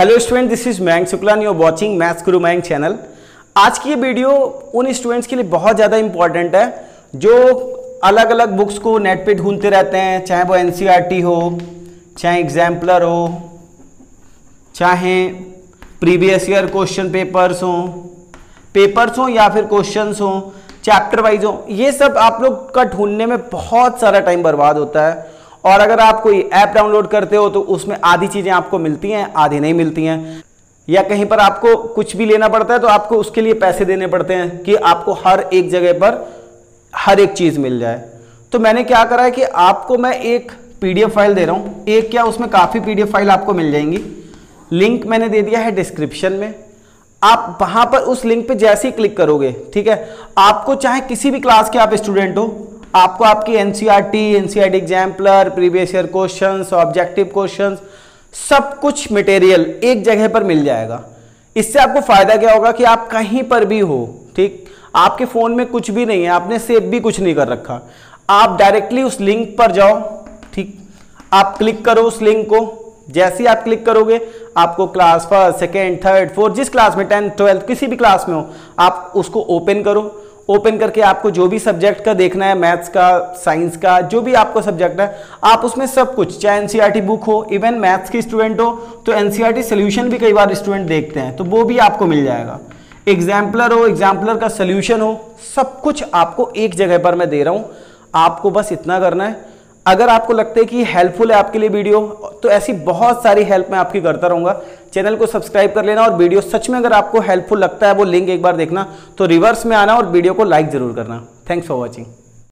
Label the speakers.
Speaker 1: Hello student this is Mayank Shukla you watching maths Guru Mayank channel आज की ये video उन students के लिए बहुत ज़्यादा इंपॉर्टेंट है, जो अलग अलग बुक्स को नेट पे ढूंढते रहते हैं, चाहे वो एन e हो, चाहे एग्जाम्पलर हो, चाहे प्रीवियस ईयर क्वेश्चन पेपर्स हों पेपर्स हों या फिर क्वेश्चन हों चैप्टर वाइज हो, ये सब आप लोग का ढूँढने में बहुत सारा टाइम बर्बाद होता है। और अगर आप कोई ऐप डाउनलोड करते हो तो उसमें आधी चीज़ें आपको मिलती हैं, आधी नहीं मिलती हैं। या कहीं पर आपको कुछ भी लेना पड़ता है तो आपको उसके लिए पैसे देने पड़ते हैं कि आपको हर एक जगह पर हर एक चीज़ मिल जाए। तो मैंने क्या करा है कि आपको मैं एक पीडीएफ फ़ाइल दे रहा हूँ। एक क्या, उसमें काफ़ी पीडीएफ फ़ाइल आपको मिल जाएँगी। लिंक मैंने दे दिया है डिस्क्रिप्शन में। आप वहाँ पर उस लिंक पे जैसे ही क्लिक करोगे, ठीक है, आपको चाहे किसी भी क्लास के आप स्टूडेंट हो आपको आपकी NCERT NCERT exemplar previous year questions objective questions सब कुछ मटेरियल एक जगह पर मिल जाएगा। इससे आपको फ़ायदा क्या होगा कि आप कहीं पर भी हो, ठीक? आपके फ़ोन में कुछ भी नहीं है, आपने सेव भी कुछ नहीं कर रखा। आप डायरेक्टली उस लिंक पर जाओ, ठीक? आप क्लिक करो उस लिंक को। जैसे ही आप क्लिक करोगे, आपको class first second third fourth जिस क्लास में टेंथ ट्वेल्थ किसी भी क्लास में हो, आप उसको ओपन करो। ओपन करके आपको जो भी सब्जेक्ट का देखना है, मैथ्स का, साइंस का, जो भी आपको सब्जेक्ट है, आप उसमें सब कुछ, चाहे एनसीईआरटी बुक हो इवन मैथ्स की स्टूडेंट हो तो एनसीईआरटी सोल्यूशन भी कई बार स्टूडेंट देखते हैं तो वो भी आपको मिल जाएगा। एग्जाम्पलर हो एग्जाम्पलर का सोल्यूशन हो, सब कुछ आपको एक जगह पर मैं दे रहा हूँ, आपको बस इतना करना है अगर आपको लगता है कि हेल्पफुल है आपके लिए वीडियो तो ऐसी बहुत सारी हेल्प मैं आपकी करता रहूँगा। चैनल को सब्सक्राइब कर लेना और वीडियो सच में अगर आपको हेल्पफुल लगता है वो लिंक एक बार देखना तो रिवर्स में आना और वीडियो को लाइक ज़रूर करना। Thanks for watching